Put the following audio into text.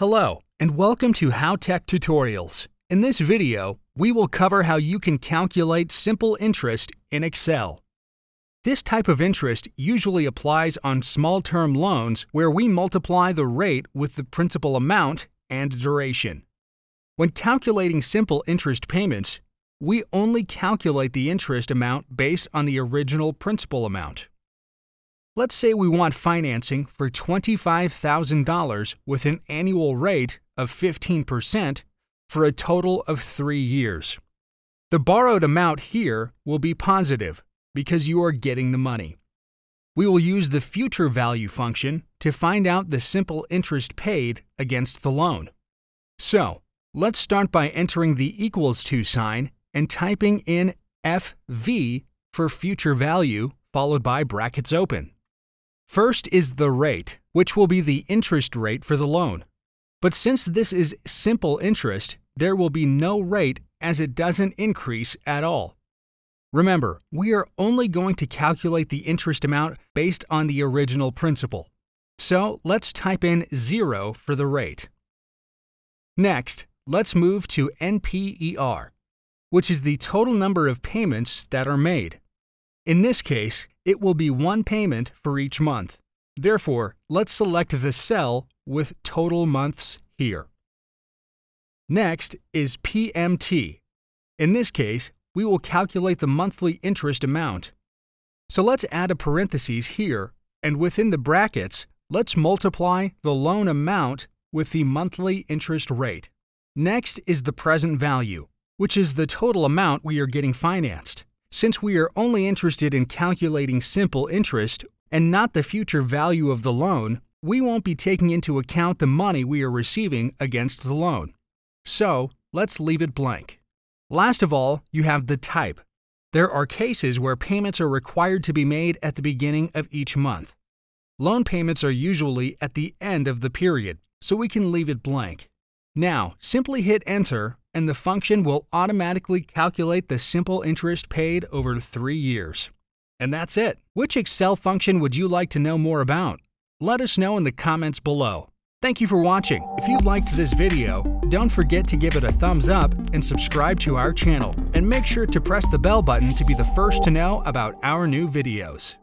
Hello, and welcome to Howtech Tutorials. In this video, we will cover how you can calculate simple interest in Excel. This type of interest usually applies on small-term loans where we multiply the rate with the principal amount and duration. When calculating simple interest payments, we only calculate the interest amount based on the original principal amount. Let's say we want financing for $25,000 with an annual rate of 15% for a total of three years. The borrowed amount here will be positive because you are getting the money. We will use the future value function to find out the simple interest paid against the loan. So, let's start by entering the equals to sign and typing in FV for future value followed by brackets open. First is the rate, which will be the interest rate for the loan. But since this is simple interest, there will be no rate as it doesn't increase at all. Remember, we are only going to calculate the interest amount based on the original principal. So let's type in 0 for the rate. Next, let's move to NPER, which is the total number of payments that are made. In this case, it will be one payment for each month. Therefore, let's select the cell with total months here. Next is PMT. In this case, we will calculate the monthly interest amount. So let's add a parenthesis here, and within the brackets, let's multiply the loan amount with the monthly interest rate. Next is the present value, which is the total amount we are getting financed. Since we are only interested in calculating simple interest and not the future value of the loan, we won't be taking into account the money we are receiving against the loan. So, let's leave it blank. Last of all, you have the type. There are cases where payments are required to be made at the beginning of each month. Loan payments are usually at the end of the period, so we can leave it blank. Now, simply hit Enter and the function will automatically calculate the simple interest paid over three years. And that's it. Which Excel function would you like to know more about? Let us know in the comments below. Thank you for watching. If you liked this video, don't forget to give it a thumbs up and subscribe to our channel. And make sure to press the bell button to be the first to know about our new videos.